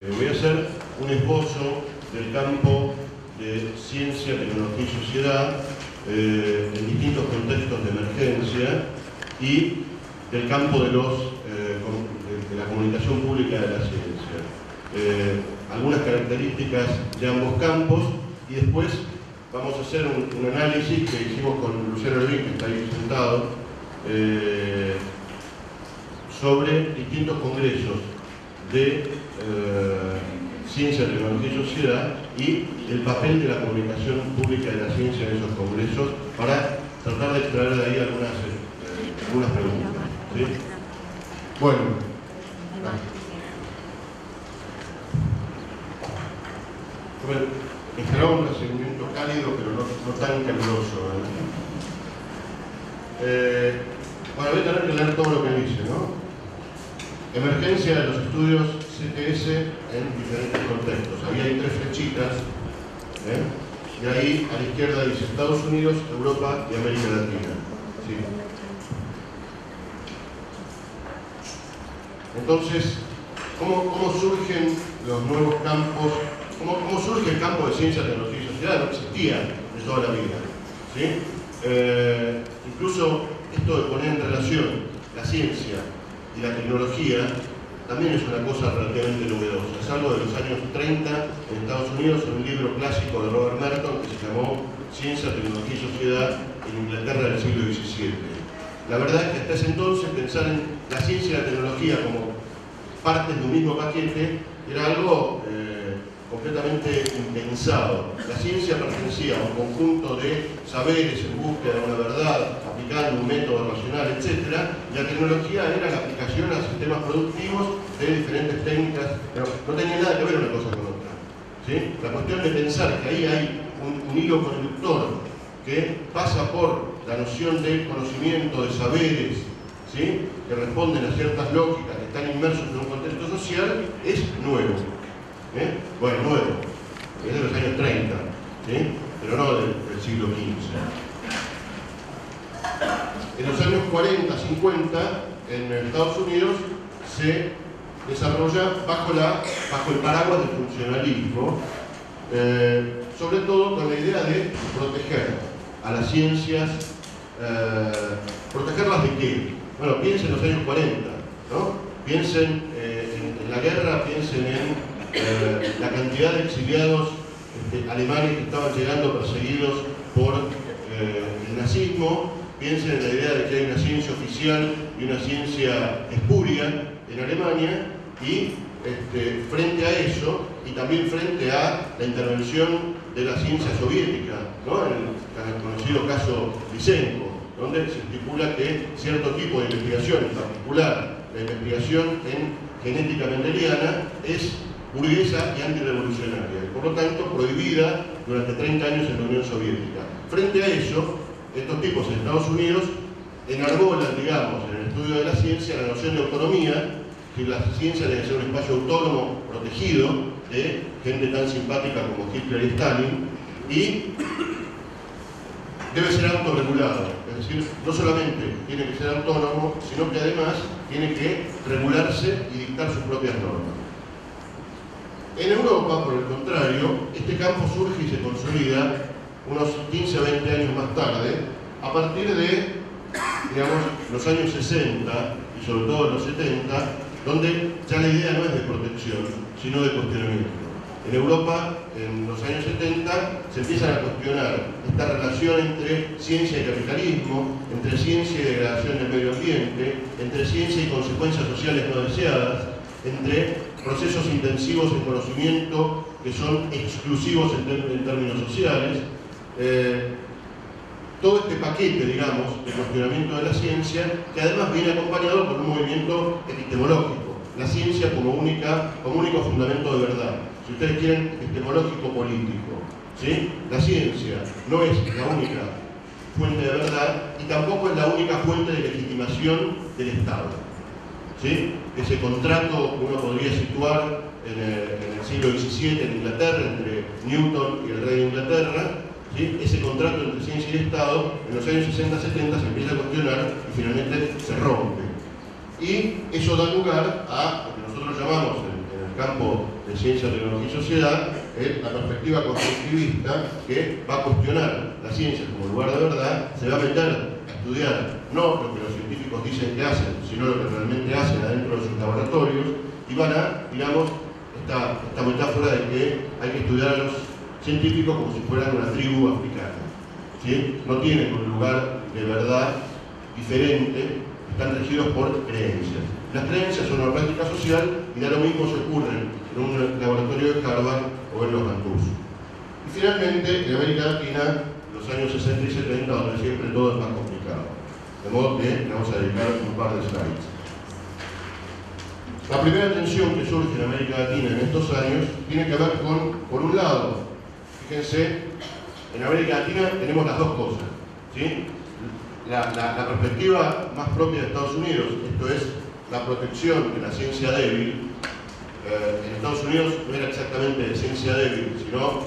Eh, voy a hacer un esbozo del campo de ciencia, tecnología y sociedad eh, en distintos contextos de emergencia y del campo de, eh, la comunicación pública de la ciencia. algunas características de ambos campos y después vamos a hacer un, análisis que hicimos con Lucero Levin, que está ahí sentado, sobre distintos congresos de ciencia, tecnología y sociedad y el papel de la comunicación pública de la ciencia en esos congresos para tratar de extraer de ahí algunas, eh, algunas preguntas. Bueno, bueno, esperaba un recibimiento cálido, pero no, tan caluroso. ¿eh? bueno, voy a tener que leer todo lo que dice, ¿no? Emergencia de los estudios CTS en diferentes contextos. Ahí hay tres flechitas. ¿eh? Y ahí a la izquierda dice Estados Unidos, Europa y América Latina. Entonces, ¿cómo, surgen los nuevos campos? ¿Cómo, surge el campo de ciencia, tecnología y sociedad? No existía de toda la vida. Eh, incluso esto de poner en relación la ciencia y la tecnología también es una cosa relativamente novedosa. Es algo de los años 30 en Estados Unidos, en un libro clásico de Robert Merton que se llamó Ciencia, Tecnología y Sociedad en Inglaterra del siglo XVII. La verdad es que hasta ese entonces pensar en la ciencia y la tecnología como partes de un mismo paquete era algo eh, completamente impensado. La ciencia pertenecía a un conjunto de saberes en búsqueda de una verdad, aplicando un método racional, etc. La tecnología era la aplicación a sistemas productivos de diferentes técnicas, pero no tenía nada que ver una cosa con otra. La cuestión de pensar que ahí hay un, hilo conductor que pasa por la noción de conocimiento, de saberes, que responden a ciertas lógicas, que están inmersos en un contexto social, es nuevo. ¿Eh? Bueno, nuevo, es de los años 30, pero no del, siglo XV. En los años 40, 50, en Estados Unidos se desarrolla bajo, el paraguas del funcionalismo, eh, sobre todo con la idea de proteger a las ciencias, eh, ¿protegerlas de qué? Bueno, piensen en los años 40, ¿no? Piensen en la guerra, piensen en eh, la cantidad de exiliados este, alemanes que estaban llegando perseguidos por eh, el nazismo. Piensen en la idea de que hay una ciencia oficial y una ciencia espuria en Alemania y este, frente a eso y también frente a la intervención de la ciencia soviética, en el conocido caso Lysenko, donde se estipula que cierto tipo de investigación, en particular la investigación en genética mendeliana, es burguesa y antirevolucionaria, y por lo tanto prohibida durante 30 años en la Unión Soviética. Frente a eso, estos tipos en Estados Unidos enarbolan, digamos, en el estudio de la ciencia la noción de autonomía, que la ciencia debe ser un espacio autónomo, protegido, de gente tan simpática como Hitler y Stalin, y debe ser autorregulado. Es decir, no solamente tiene que ser autónomo, sino que además tiene que regularse y dictar sus propias normas. En Europa, por el contrario, este campo surge y se consolida unos 15 o 20 años más tarde, a partir de, digamos, los años 60 y sobre todo los 70, donde ya la idea no es de protección, sino de cuestionamiento. En Europa, en los años 70, se empiezan a cuestionar esta relación entre ciencia y capitalismo, entre ciencia y degradación del medio ambiente, entre ciencia y consecuencias sociales no deseadas, entre procesos intensivos de conocimiento que son exclusivos en, términos sociales. Eh, todo este paquete, digamos, de cuestionamiento de la ciencia, que además viene acompañado por un movimiento epistemológico, la ciencia como, única, como único fundamento de verdad. Si ustedes quieren, epistemológico político. ¿sí? La ciencia no es la única fuente de verdad y tampoco es la única fuente de legitimación del Estado. Ese contrato uno podría situar en el, siglo XVII en Inglaterra, entre Newton y el rey de Inglaterra, ese contrato entre ciencia y Estado en los años 60-70 se empieza a cuestionar y finalmente se rompe. Y eso da lugar a lo que nosotros llamamos en, el campo de ciencia, tecnología y sociedad es la perspectiva constructivista que va a cuestionar la ciencia como lugar de verdad, se va a meter a estudiar no lo que los científicos dicen que hacen, sino lo que realmente hacen adentro de sus laboratorios y van a, digamos, esta, esta metáfora de que hay que estudiar a los científicos como si fueran una tribu africana. ¿sí? No tienen un lugar de verdad diferente, están regidos por creencias. Las creencias son una práctica social y de lo mismo se ocurren en un laboratorio de Harvard o en los Bantús. Y finalmente, en América Latina, los años 60 y 70, donde siempre todo es más complicado. De modo que le vamos a dedicar un par de slides. La primera tensión que surge en América Latina en estos años tiene que ver con, por un lado, fíjense, en América Latina tenemos las dos cosas. La, perspectiva más propia de Estados Unidos, esto es la protección de la ciencia débil, eh, en Estados Unidos no era exactamente de ciencia débil, sino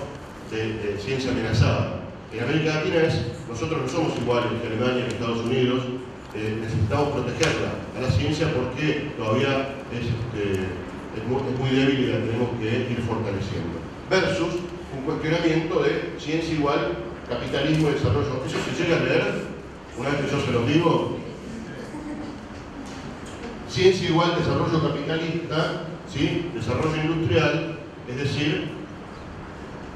de, ciencia amenazada. En América Latina es, nosotros no somos iguales que Alemania, que Estados Unidos, eh, necesitamos protegerla a la ciencia porque todavía es, este, es, muy, es, muy, débil y la tenemos que ir fortaleciendo. Versus un cuestionamiento de ciencia igual, capitalismo y desarrollo. ¿Eso se llega a leer? Una vez que yo se lo digo, ciencia igual desarrollo capitalista, ¿sí? desarrollo industrial, es decir,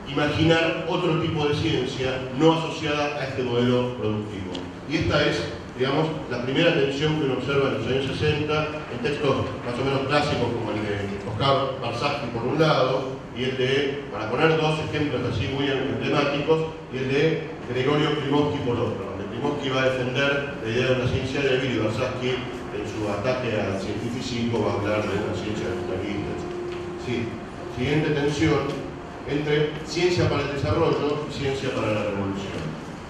imaginar otro tipo de ciencia no asociada a este modelo productivo. Y esta es, digamos, la primera tensión que uno observa en los años 60, en textos más o menos clásicos como el de Oscar Barzaki por un lado, y el de, para poner dos ejemplos así muy emblemáticos, y el de Gregorio Klimovsky por otro, donde Klimovsky va a defender la idea de una ciencia débil y Barzaki en su ataque al científico va a hablar de una ciencia capitalista. Sí. Siguiente tensión entre ciencia para el desarrollo y ciencia para la revolución.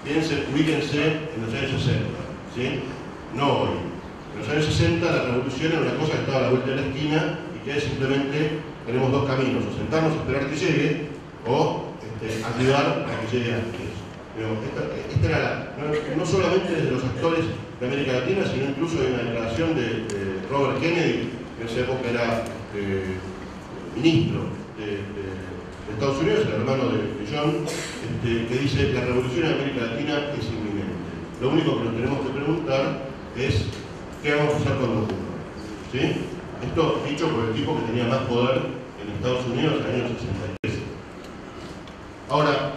Piensen, ubíquense en los años 60, ¿sí? no hoy. En los años 60 la revolución era una cosa que estaba a la vuelta de la esquina y que simplemente tenemos dos caminos, o sentarnos a esperar que llegue o este, ayudar a que llegue antes. Esta, era la, no, solamente de los actores de América Latina, sino incluso de una declaración de, Robert Kennedy, que en esa época era eh, ministro de, Estados Unidos, el hermano de, John, este, que dice la revolución en América Latina es inminente. Lo único que nos tenemos que preguntar es qué vamos a hacer cuando ocurra. ¿Sí? Esto dicho por el tipo que tenía más poder en Estados Unidos en el año 63. Ahora,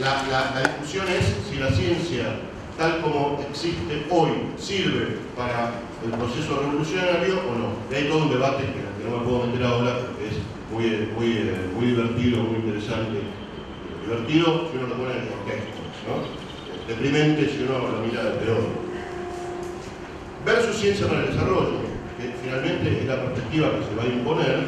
la, discusión es si la ciencia, tal como existe hoy, sirve para el proceso revolucionario o no. Y hay todo un debate que, no me puedo meter ahora porque es muy, muy, muy divertido, muy interesante. Divertido si uno lo pone en el contexto, ¿no? deprimente si uno lo mira de peor. Versus ciencia para el desarrollo, finalmente es la perspectiva que se va a imponer,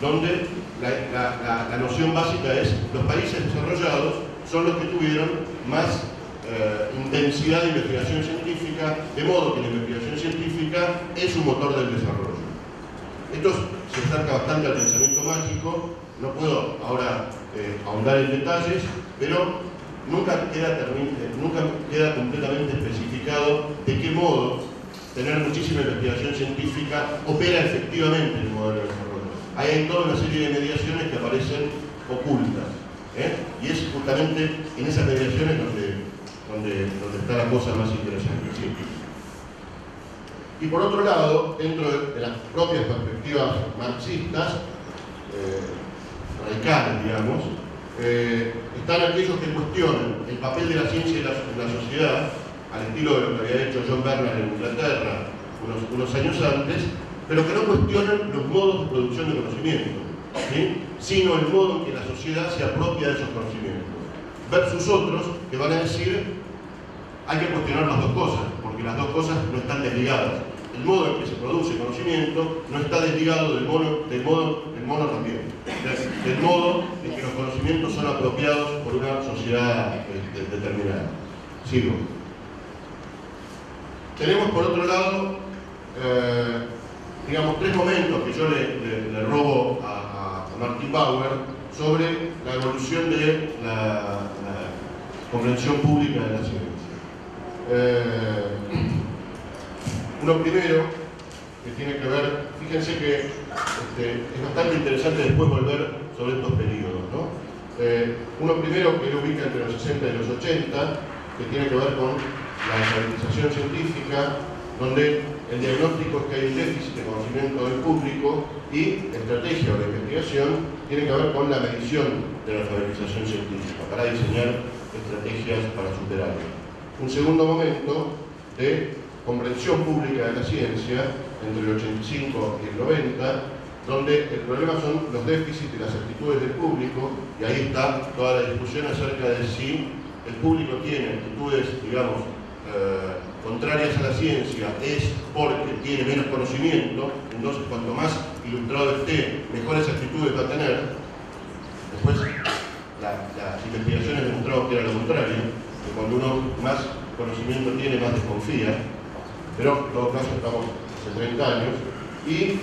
donde la, noción básica es los países desarrollados son los que tuvieron más eh, intensidad de investigación científica, de modo que la investigación científica es un motor del desarrollo. Esto se acerca bastante al pensamiento mágico, no puedo ahora eh, ahondar en detalles, pero nunca queda, eh, nunca queda completamente especificado de qué modo tener muchísima investigación científica opera efectivamente en el modelo de desarrollo. Hay toda una serie de mediaciones que aparecen ocultas. ¿eh? Y es justamente en esas mediaciones donde, donde, está la cosa más interesante. Y por otro lado, dentro de, las propias perspectivas marxistas, eh, radicales, digamos, eh, están aquellos que cuestionan el papel de la ciencia en la, sociedad, al estilo de lo que había hecho John Bernard en Inglaterra unos, años antes, pero que no cuestionan los modos de producción de conocimiento sino el modo en que la sociedad se apropia de esos conocimientos. Versus otros que van a decir, hay que cuestionar las dos cosas, porque las dos cosas no están desligadas. El modo en que se produce conocimiento no está desligado del modo, del modo, del modo también, del modo en que los conocimientos son apropiados por una sociedad este, determinada. Sigo. Tenemos por otro lado, eh, digamos, tres momentos que yo le robo a, Martin Bauer sobre la evolución de la, comprensión pública de la ciencia. Eh, uno primero, que tiene que ver, fíjense que este, es bastante interesante después volver sobre estos periodos. ¿no? Eh, uno primero que lo ubica entre los 60 y los 80, que tiene que ver con la alfabetización científica, donde el diagnóstico es que hay un déficit de conocimiento del público y estrategia de investigación tiene que ver con la medición de la alfabetización científica para diseñar estrategias para superarlo. Un segundo momento de comprensión pública de la ciencia entre el 85 y el 90, donde el problema son los déficits y las actitudes del público, y ahí está toda la discusión acerca de si el público tiene actitudes, digamos, contrarias a la ciencia, es porque tiene menos conocimiento, entonces cuanto más ilustrado esté, mejores actitudes va a tener. Después, las investigaciones demostraron que era lo contrario, que cuando uno más conocimiento tiene, más desconfía, pero en todo caso estamos hace 30 años, y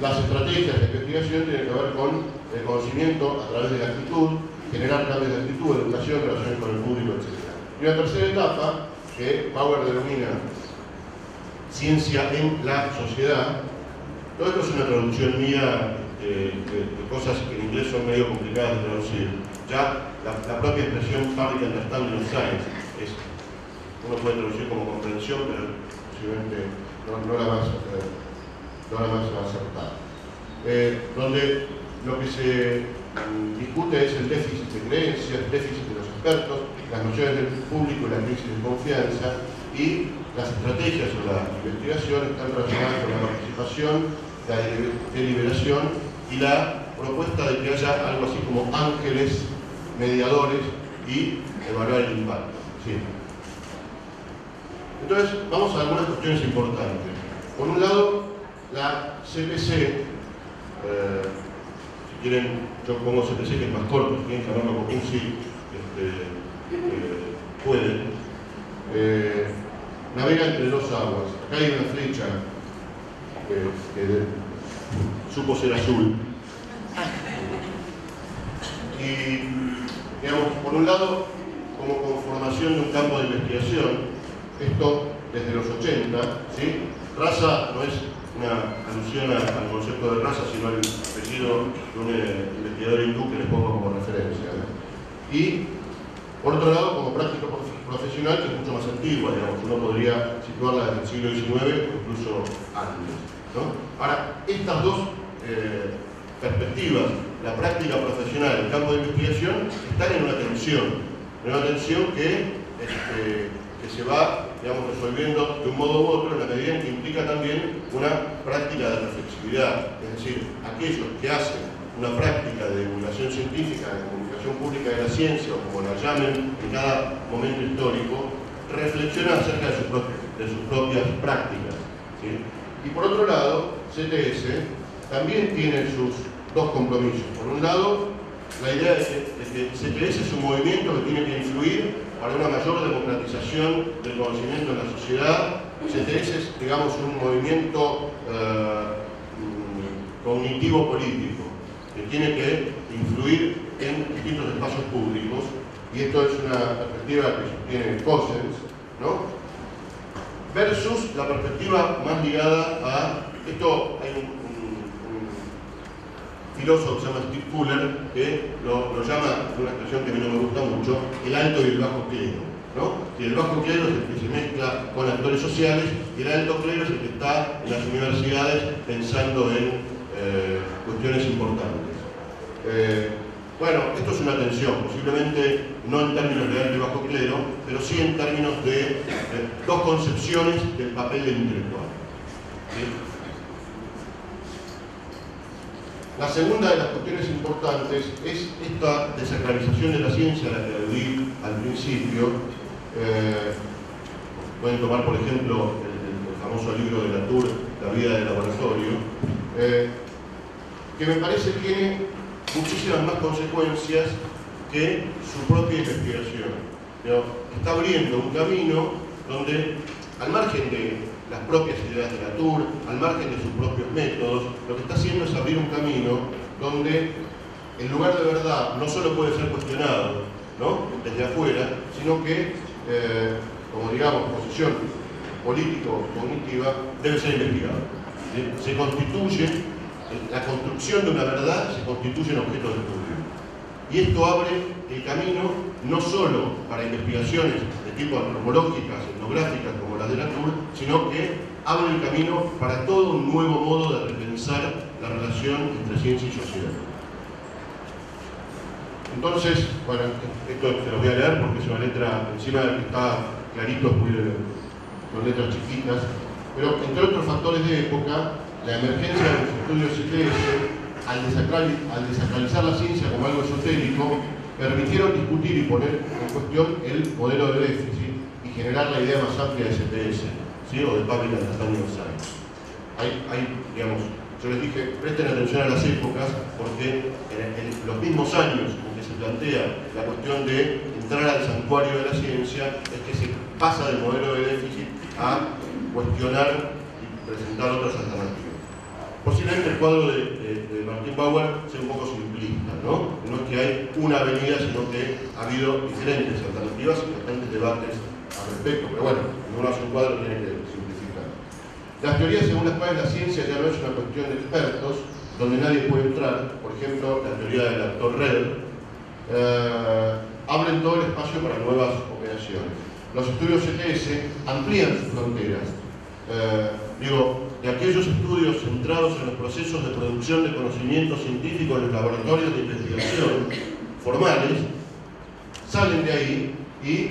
las estrategias de investigación tienen que ver con el conocimiento a través de la actitud, generar cambios de actitud, educación, relaciones con el público, etc. Y una tercera etapa, que Bauer denomina ciencia en la sociedad, todo esto es una traducción mía de, cosas que en inglés son medio complicadas de traducir. Ya la, propia expresión Public Understanding of Science es, uno puede traducir como comprensión, pero posiblemente no, la la más acertada. Eh, donde lo que se discute es el déficit de creencias, el déficit de las nociones del público la crisis de confianza y las estrategias o la investigación están relacionadas con la participación, la deliberación y la propuesta de que haya algo así como ángeles mediadores y evaluar el impacto. Entonces, vamos a algunas cuestiones importantes. Por un lado, la CPC, eh, si quieren, yo pongo CPC que es más corto, si quieren llamarlo como un sí, pueden. Eh, navega entre dos aguas. Acá hay una flecha que supo ser azul. Y digamos, por un lado, como conformación de un campo de investigación, esto desde los 80, ¿sí? Raza no es una alusión al concepto de raza, sino al apellido de un eh, investigador hindú que les pongo como referencia. Y, por otro lado, como práctica profesional, que es mucho más antigua, digamos, uno podría situarla desde el siglo XIX o incluso antes. Ahora, estas dos eh, perspectivas la práctica profesional, el campo de investigación, están en una tensión, en una tensión que, este, se va resolviendo de un modo u otro en la medida en que implica también una práctica de reflexividad, es decir, aquellos que hacen una práctica de divulgación científica, de pública de la ciencia, o como la llamen en cada momento histórico, reflexionan acerca de, sus propias prácticas. Y por otro lado, CTS también tiene sus dos compromisos. Por un lado, la idea de que, CTS es un movimiento que tiene que influir para una mayor democratización del conocimiento en la sociedad. CTS es, digamos, un movimiento eh, cognitivo político que tiene que influir en distintos espacios públicos y esto es una perspectiva que sostiene Cossens, ¿no? versus la perspectiva más ligada a, esto hay un, filósofo que se llama Steve Fuller, que lo, llama, una expresión que a mí no me gusta mucho, el alto y el bajo clero. ¿no? El bajo clero es el que se mezcla con actores sociales y el alto clero es el que está en las universidades pensando en eh, cuestiones importantes. Eh, bueno, esto es una tensión, posiblemente no en términos de y bajo clero, pero sí en términos de, dos concepciones del papel del intelectual. La segunda de las cuestiones importantes es esta desacralización de la ciencia a la que aludí al principio. Eh, pueden tomar, por ejemplo, el, famoso libro de Latour, La vida del laboratorio, eh, que me parece tiene muchísimas más consecuencias que su propia investigación. está abriendo un camino donde, al margen de las propias ideas de la Tour, al margen de sus propios métodos, lo que está haciendo es abrir un camino donde el lugar de verdad no solo puede ser cuestionado desde afuera, sino que, eh, como digamos, posición político-cognitiva, debe ser investigado. Se constituye la construcción de una verdad se constituye en objeto de estudio. Y esto abre el camino no solo para investigaciones de tipo antropológicas, etnográficas como la de la TUR, sino que abre el camino para todo un nuevo modo de repensar la relación entre ciencia y sociedad. Entonces, bueno, esto te lo voy a leer porque es una letra encima de que está clarito, muy, con letras chiquitas, pero entre otros factores de época, la emergencia de los estudios CTS, al, al desacralizar la ciencia como algo esotérico, permitieron discutir y poner en cuestión el modelo de déficit y generar la idea más amplia de CTS, o de Understanding of Science. Hay, hay, digamos, yo les dije, presten atención a las épocas, porque en, los mismos años en que se plantea la cuestión de entrar al santuario de la ciencia, es que se pasa del modelo de déficit a cuestionar y presentar otras alternativas. Posiblemente el cuadro de, Martín Bauer sea un poco simplista, ¿no? No es que hay una avenida, sino que ha habido diferentes alternativas y bastantes debates al respecto, pero bueno, uno hace un cuadro tiene que simplificar. Las teorías según las cuales la ciencia ya no es una cuestión de expertos, donde nadie puede entrar, por ejemplo, la teoría del actor Red, eh, abren todo el espacio para nuevas operaciones. Los estudios CTS amplían sus fronteras. Eh, digo, de aquellos estudios centrados en los procesos de producción de conocimiento científico en los laboratorios de investigación formales, salen de ahí y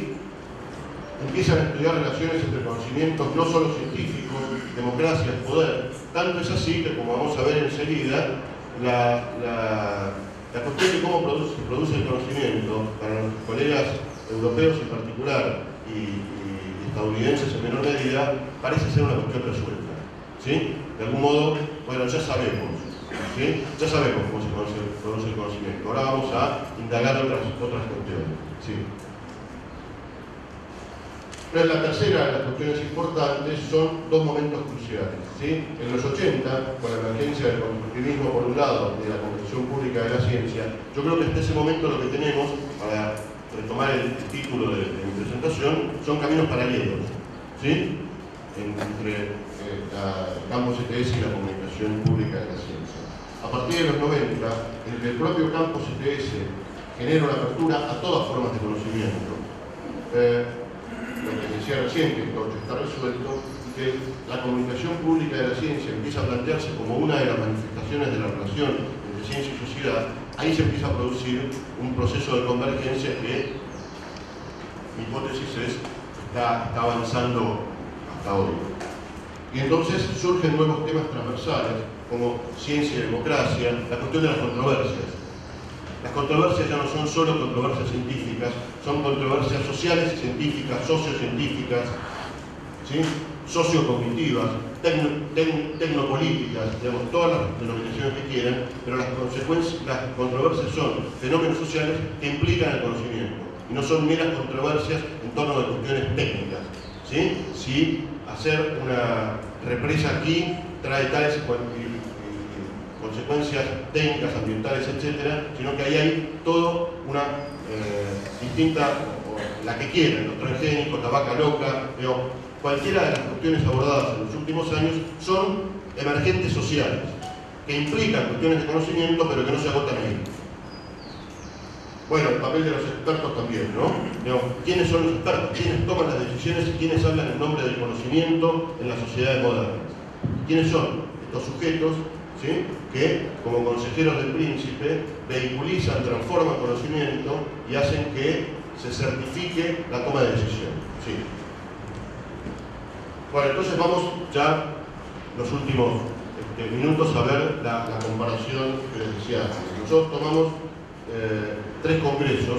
empiezan a estudiar relaciones entre conocimientos no solo científicos, democracia, poder. Tanto es así que, como vamos a ver enseguida, la, cuestión de cómo produce, produce, el conocimiento para los colegas europeos en particular y estadounidenses en menor medida, parece ser una cuestión resuelta. De algún modo, bueno, ya sabemos. Ya sabemos cómo se produce el conocimiento. Ahora vamos a indagar otras, otras cuestiones, ¿sí? La tercera de las cuestiones importantes son dos momentos cruciales. En los 80, con la emergencia del constructivismo por un lado de la comprensión pública de la ciencia, yo creo que hasta ese momento lo que tenemos, para retomar el, título de, mi presentación, son caminos paralelos. entre el campo CTS y la comunicación pública de la ciencia. A partir de los 90, el el propio campo CTS genera una apertura a todas formas de conocimiento. Eh, lo que decía recién, que está resuelto, que la comunicación pública de la ciencia empieza a plantearse como una de las manifestaciones de la relación entre ciencia y sociedad, ahí se empieza a producir un proceso de convergencia que mi hipótesis es está avanzando hasta hoy. Y entonces surgen nuevos temas transversales, como ciencia y democracia, la cuestión de las controversias. Las controversias ya no son solo controversias científicas, son controversias sociales y científicas, sociocientíficas, ¿sí? sociocognitivas, tecnopolíticas, digamos, todas las denominaciones que quieran, pero las, controversias son fenómenos sociales que implican el conocimiento y no son meras controversias en torno a cuestiones técnicas. ¿sí? Si hacer una represa aquí trae tales consecuencias técnicas, ambientales, etcétera, sino que ahí hay todo una eh, distinta, la que quieran, los transgénicos, la vaca loca, pero cualquiera de las cuestiones abordadas en los últimos años son emergentes sociales, que implican cuestiones de conocimiento, pero que no se agotan ahí. Bueno, el papel de los expertos también, ¿no? ¿Quiénes son los expertos? ¿Quiénes toman las decisiones y quiénes hablan en nombre del conocimiento en las sociedades modernas? ¿Quiénes son estos sujetos ¿sí? que, como consejeros del príncipe, vehiculizan, transforman conocimiento y hacen que se certifique la toma de decisión? ¿sí? Bueno, entonces vamos ya los últimos este, minutos a ver la, comparación que les decía. Nosotros tomamos eh, tres congresos.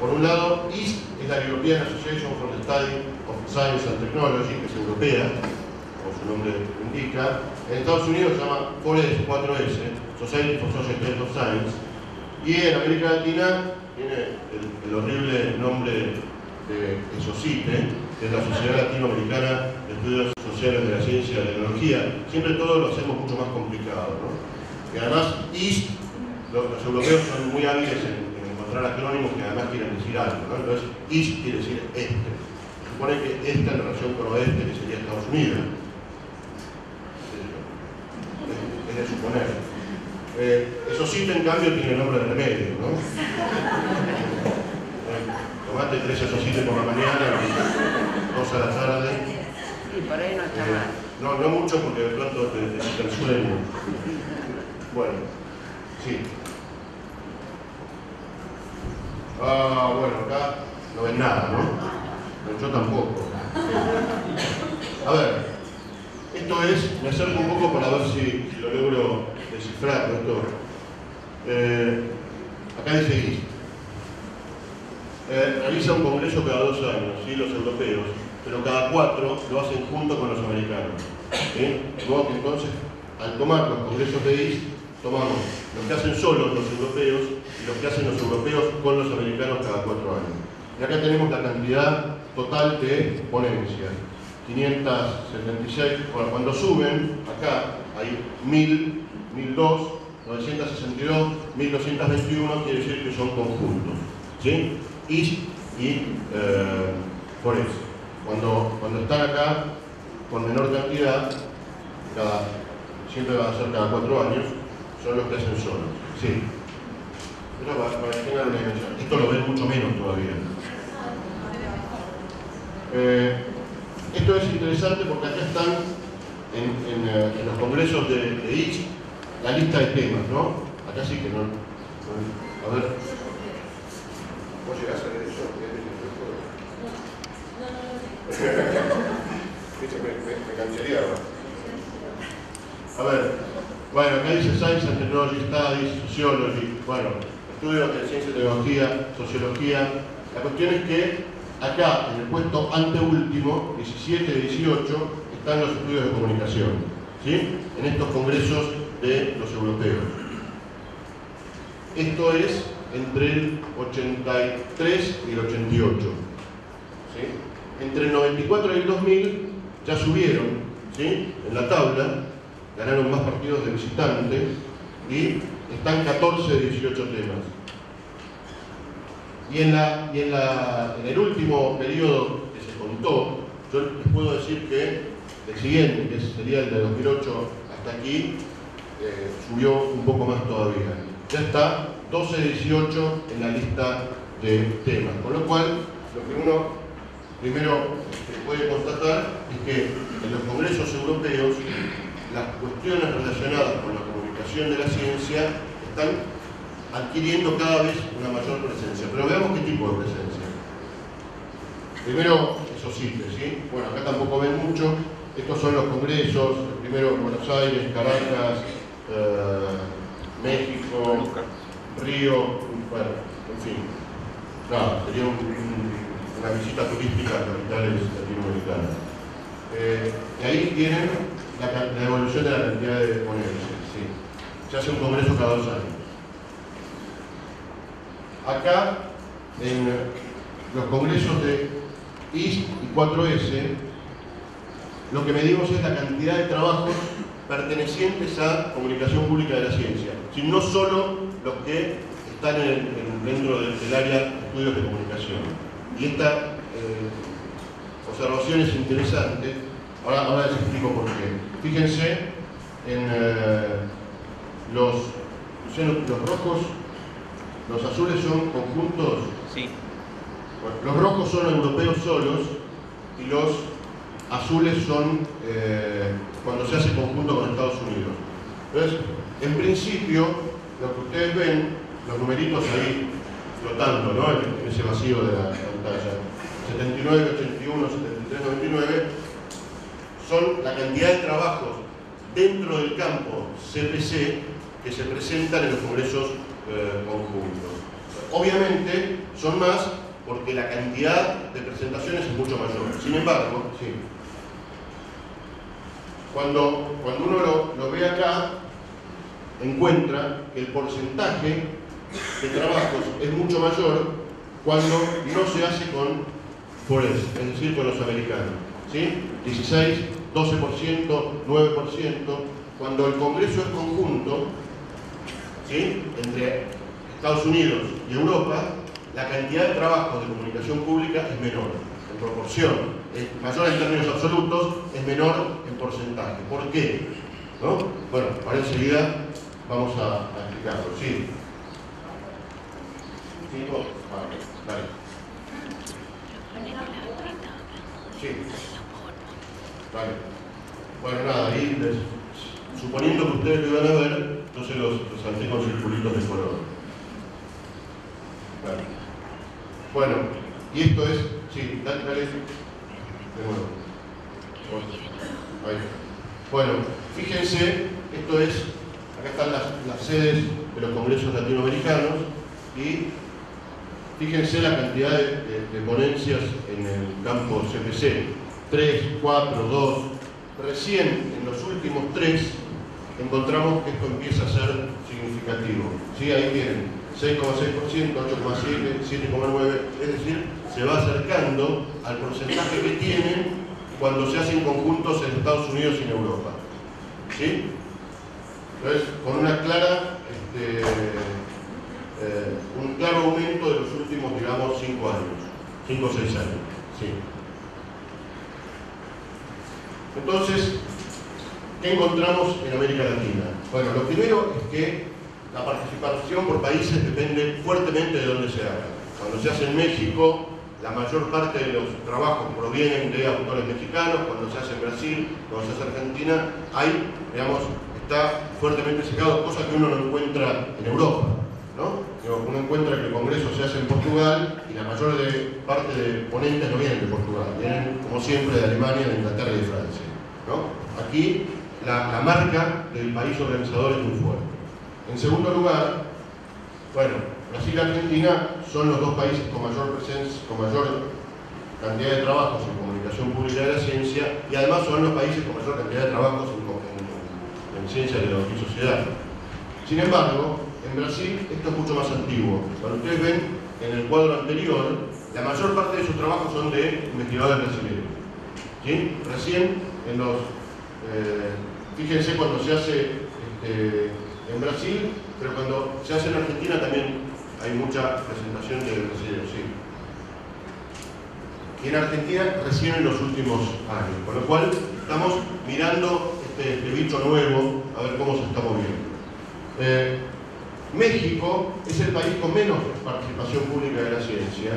Por un lado, EAST es la European Association for the Study of Science and Technology, que es europea, como su nombre indica. En Estados Unidos se llama 4S, 4S, Society for Social Studies of Science. Y en América Latina tiene el, horrible nombre de ESOCITE, que es la Sociedad Latinoamericana de Estudios Sociales de la Ciencia y la Tecnología. Siempre todo lo hacemos mucho más complicado. ¿no? Y además, EAST los, europeos son muy hábiles en, encontrar acrónimos que además quieren decir algo, ¿no? Entonces, East quiere decir este. Se supone que esta en relación con oeste, que sería Estados Unidos. Es, de su suponer. Eh, eso sí, en cambio, tiene nombre de remedio, ¿no? Eh, tomate tres asocites por la mañana, dos a la tarde. Y por ahí no está Eh, mal. no, no mucho porque de pronto te necesita el sueño. Bueno, Ah, bueno, acá no ven nada, ¿no? Yo tampoco. A ver, esto es, me acerco un poco para ver si, lo logro descifrar. Esto. Eh, acá dice IS. Eh, realiza un congreso cada dos años, ¿sí? los europeos, pero cada cuatro lo hacen junto con los americanos. ¿sí? Que entonces, al tomar los congresos de IS, tomamos los que hacen solos los europeos y los que hacen los europeos con los americanos cada cuatro años. Y acá tenemos la cantidad total de ponencias. 576, bueno, cuando suben, acá hay 1000, 1002, 962, 1221, quiere decir que son conjuntos. ¿Sí? IS y eh, FORES. Cuando, cuando están acá, con menor cantidad, siempre va a ser cada cuatro años, son los que hacen solos. Sí. Pero para, para que tengan una dimensión. Esto lo ven mucho menos todavía. Eh, esto es interesante porque acá están en, en, eh, en los congresos de, de ICH la lista de temas, ¿no? Acá sí que no. no- A ver. ¿Vos llegás a leer eso? Viste, me, me, me canceleaba. A ver, bueno, acá dice Science and Technology Studies, Sociology, bueno, estudios de ciencia y tecnología, sociología. La cuestión es que acá, en el puesto anteúltimo, 17 y 18, están los estudios de comunicación, ¿sí? En estos congresos de los europeos. Esto es entre el 83 y el 88. ¿sí? Entre el 94 y el 2000 ya subieron ¿sí? en la tabla, ganaron más partidos de visitante y están 14 de 18 temas. Y en, la, y en, la, en el último periodo que se contó, yo les puedo decir que el siguiente, que sería el de 2008 hasta aquí, eh, subió un poco más todavía. Ya está 12 de 18 en la lista de temas. Con lo cual, lo que uno primero este, puede constatar es que en los congresos europeos las cuestiones relacionadas con la comunicación de la ciencia están adquiriendo cada vez una mayor presencia. Pero veamos qué tipo de presencia. Primero, esos sitios, ¿sí? Bueno, acá tampoco ven mucho. Estos son los congresos, primero en Buenos Aires, Caracas, eh, México, Río, bueno, en fin. Nada, sería un- una visita turística a capitales latinoamericanas. Eh, y ahí tienen la, evolución de la cantidad de ponencias. Sí. Se hace un congreso cada dos años. Acá, en los congresos de IS y 4S, lo que medimos es la cantidad de trabajos pertenecientes a comunicación pública de la ciencia, sino no solo los que están dentro del, del área de estudios de comunicación. Y esta eh, observación es interesante, ahora, ahora les explico por qué. Fíjense en eh, los, los, rojos, los azules son conjuntos Sí. los rojos son europeos solos y los azules son eh, cuando se hace conjunto con Estados Unidos. Entonces, en principio, lo que ustedes ven, los numeritos ahí flotando ¿no? en, en ese vacío de la pantalla, 79, 81, 73, 99, son la cantidad de trabajos dentro del campo CPC que se presentan en los congresos eh, conjuntos. Obviamente son más porque la cantidad de presentaciones es mucho mayor. Sin embargo, sí. Cuando, cuando uno lo, lo ve acá, encuentra que el porcentaje de trabajos es mucho mayor cuando no se hace con Forest, es decir, con los americanos. ¿sí? 16, 12%, 9%. Cuando el Congreso es conjunto, ¿sí? entre Estados Unidos y Europa, la cantidad de trabajos de comunicación pública es menor, en proporción. Es mayor en términos absolutos, es menor en porcentaje. ¿Por qué? ¿no? Bueno, ahora enseguida vamos a, a explicarlo. Sí. Vale, dale. Sí. Vale. Bueno, nada, ahí les- suponiendo que ustedes lo iban a ver, entonces los, los salté con circulitos de color. Bueno, y esto es, sí, dale, dale. De nuevo. Bueno, fíjense, esto es, acá están las, sedes de los congresos latinoamericanos y fíjense la cantidad de ponencias en el campo CPC. 3, 4, 2. Recién en los últimos tres encontramos que esto empieza a ser significativo. ¿Sí? Ahí tienen 6,6%, 8,7%, 7,9%, es decir, se va acercando al porcentaje que tienen cuando se hacen conjuntos en Estados Unidos y en Europa. ¿Sí? Entonces, con una clara, este, eh, un claro aumento de los últimos, digamos, 5 años, 5 o 6 años. ¿sí? Entonces, ¿qué encontramos en América Latina? Bueno, lo primero es que la participación por países depende fuertemente de dónde se haga. Cuando se hace en México, la mayor parte de los trabajos provienen de autores mexicanos, cuando se hace en Brasil, cuando se hace en Argentina, hay, digamos, está fuertemente secado, cosa que uno no encuentra en Europa. ¿no? Uno encuentra que el Congreso se hace en Portugal y la mayor parte de ponentes no vienen de Portugal, vienen como siempre de Alemania, de Inglaterra y de Francia. Aquí la, marca del país organizador es muy fuerte. En segundo lugar, bueno, Brasil y Argentina son los dos países con mayor cantidad de trabajos en comunicación pública de la ciencia y además son los países con mayor cantidad de trabajos en, en- en ciencia, tecnología y sociedad. Sin embargo, en Brasil esto es mucho más antiguo. Cuando ustedes ven en el cuadro anterior, la mayor parte de sus trabajos son de investigadores brasileños. ¿Sí? Recién eh, fíjense cuando se hace este, en Brasil, pero cuando se hace en Argentina también hay mucha presentación de brasileños. Y en Argentina recién en los últimos años. Con lo cual estamos mirando este, este bicho nuevo a ver cómo se está moviendo. Eh, México es el país con menos participación pública de la ciencia,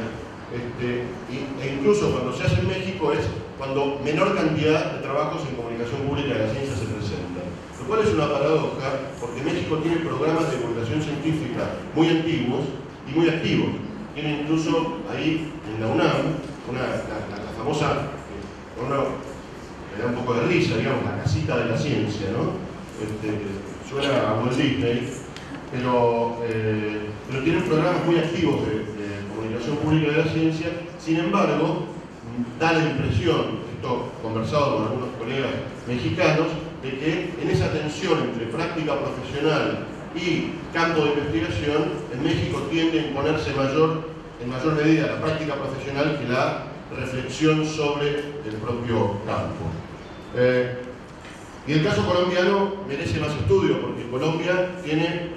este, e incluso cuando se hace en México es cuando menor cantidad de trabajos en comunicación pública de la ciencia se presentan. Lo cual es una paradoja, porque México tiene programas de divulgación científica muy antiguos y muy activos. Tiene incluso ahí en la UNAM una, la, famosa, eh, uno le da un poco de risa, digamos, la casita de la ciencia, ¿no? Este, suena a Walt Disney, pero, eh, pero tienen programas muy activos de, de comunicación pública de la ciencia, sin embargo, da la impresión, esto conversado con algunos colegas mexicanos, de que en esa tensión entre práctica profesional y campo de investigación, en México tiende a imponerse mayor, en mayor medida la práctica profesional que la reflexión sobre el propio campo. Eh, y el caso colombiano merece más estudio porque Colombia tiene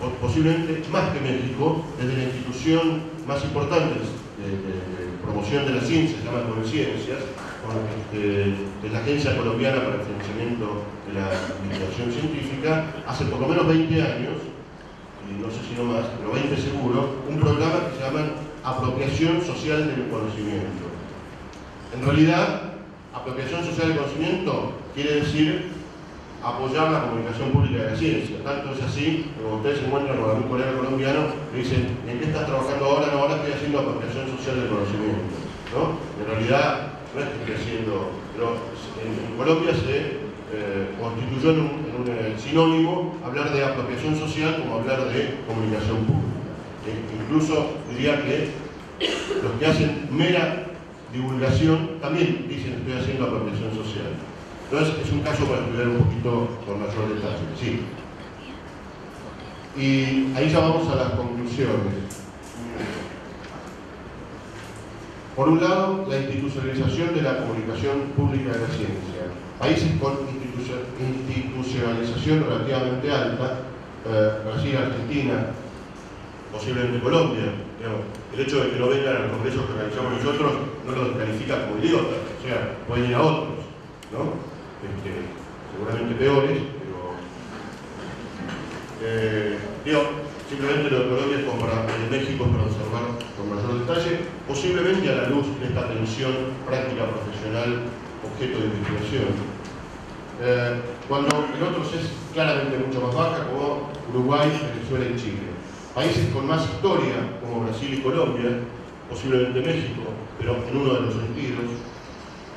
po- posiblemente más que México, desde la institución más importante de, de- de promoción de la ciencia, se llama Conciencias, este, es la Agencia Colombiana para el Financiamiento de la Investigación Científica, hace por lo menos 20 años, y no sé si no más, pero 20 seguro, un programa que se llama Apropiación Social del Conocimiento. En realidad, apropiación social del conocimiento quiere decir apoyar la comunicación pública de la ciencia. Tanto es así, cuando ustedes se encuentran con algún colega colombiano, dicen, ¿en qué estás trabajando ahora? No, ahora estoy haciendo apropiación social del conocimiento. ¿no? En realidad, no es que esté haciendo, pero en, Colombia se eh, constituyó en un, eh, sinónimo hablar de apropiación social como hablar de comunicación pública. Eh, incluso diría que los que hacen mera divulgación también dicen estoy haciendo apropiación social. Entonces es un caso para estudiar un poquito con mayor detalle. Sí. Y ahí ya vamos a las conclusiones. Por un lado, la institucionalización de la comunicación pública de la ciencia. Países con institucio- institucionalización relativamente alta, eh, Brasil, Argentina, posiblemente Colombia. el hecho de que no vengan al congreso que organizamos nosotros no los descalifica como idiotas, o sea, pueden ir a otros. ¿no? Seguramente peores, pero eh, digo, simplemente lo de Colombia es para, de México para observar con mayor detalle, posiblemente a la luz de esta tensión práctica profesional objeto de investigación. Eh, cuando en otros es claramente mucho más baja, como Uruguay, Venezuela y Chile. Países con más historia, como Brasil y Colombia, posiblemente México, pero en uno de los sentidos.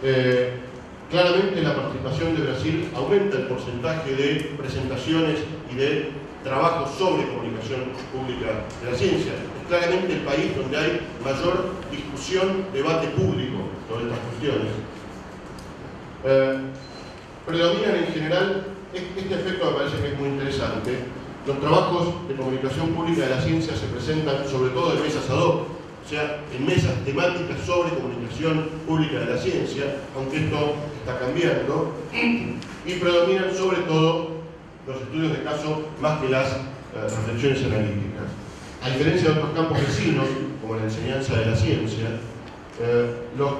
Eh, claramente la participación de Brasil aumenta el porcentaje de presentaciones y de trabajos sobre comunicación pública de la ciencia. Es claramente el país donde hay mayor discusión, debate público sobre estas cuestiones. Eh, predominan en general, este efecto me parece que es muy interesante, los trabajos de comunicación pública de la ciencia se presentan sobre todo en mesas ad hoc, sea, en mesas temáticas sobre comunicación pública de la ciencia, aunque esto está cambiando, y predominan sobre todo los estudios de caso más que las eh, reflexiones analíticas. A diferencia de otros campos vecinos, como la enseñanza de la ciencia, eh, los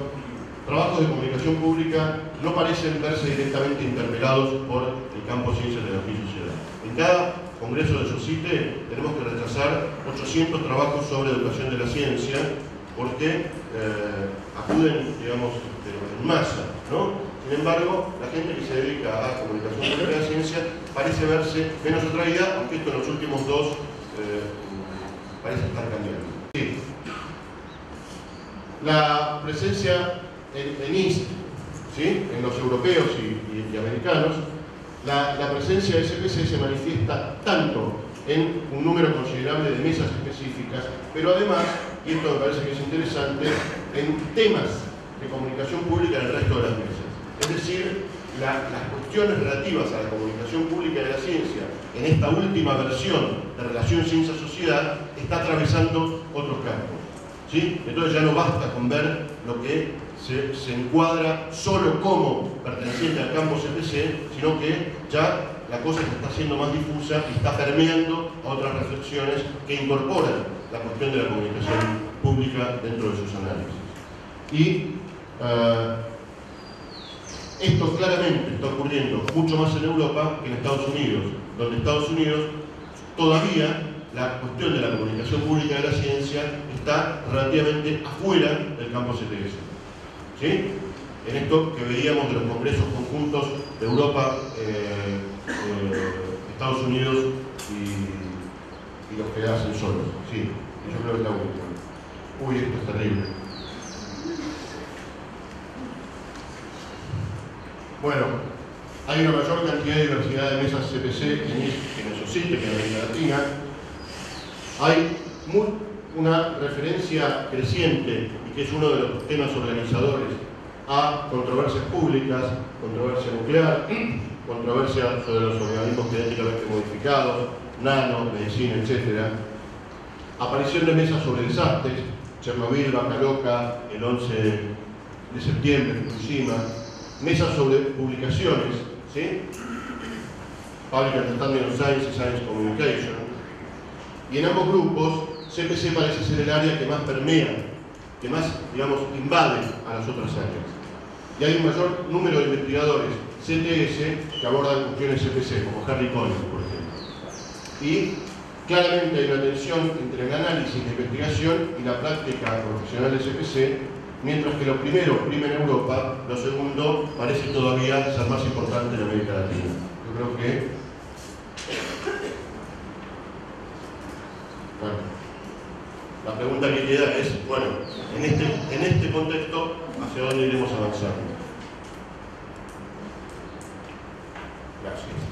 trabajos de comunicación pública no parecen verse directamente interpelados por el campo ciencia, tecnología y sociedad. En cada congreso de SOCITE tenemos que rechazar 800 trabajos sobre educación de la ciencia porque eh, acuden, digamos, en masa, ¿no? Sin embargo, la gente que se dedica a comunicación de la ciencia parece verse menos atraída, aunque esto en los últimos dos eh, parece estar cambiando. Sí. La presencia en, en IST, ¿sí? en los europeos y, americanos, la, presencia de SPC se manifiesta tanto en un número considerable de mesas específicas, pero además, y esto me parece que es interesante, en temas de comunicación pública en el resto de las mesas. Es decir, las cuestiones relativas a la comunicación pública de la ciencia en esta última versión de relación ciencia-sociedad está atravesando otros campos. ¿sí? Entonces ya no basta con ver lo que se, encuadra solo como perteneciente al campo CPC, sino que ya la cosa está siendo más difusa y está permeando a otras reflexiones que incorporan la cuestión de la comunicación pública dentro de sus análisis. Y eh, esto claramente está ocurriendo mucho más en Europa que en Estados Unidos, donde Estados Unidos todavía la cuestión de la comunicación pública de la ciencia está relativamente afuera del campo CTS. ¿Sí? En esto que veíamos de los congresos conjuntos de Europa, eh, eh, Estados Unidos y, los que hacen solos. Sí, yo creo que está último. Uy, esto es terrible. Bueno, hay una mayor cantidad de diversidad de mesas CPC en, esos sitios, en América Latina. Hay una referencia creciente que es uno de los temas organizadores a controversias públicas, controversia nuclear, controversia sobre los organismos genéticamente modificados, nano, medicina, etc. Aparición de mesas sobre desastres, Chernobyl, Vaca el 11 de septiembre, Fukushima, mesas sobre publicaciones, ¿sí? Public Understanding of Science y Science Communication. Y en ambos grupos, CPC parece ser el área que más permea que más, digamos, invaden a las otras áreas. Y hay un mayor número de investigadores CTS que abordan cuestiones CPC, como Harry Collins, por ejemplo. Y claramente hay una tensión entre el análisis de investigación y la práctica profesional de CPC, mientras que lo primero prima en Europa, lo segundo parece todavía ser más importante en América Latina. Yo creo que... Bueno. La pregunta que queda es, bueno, en este, en este contexto, ¿hacia dónde iremos avanzando? Gracias.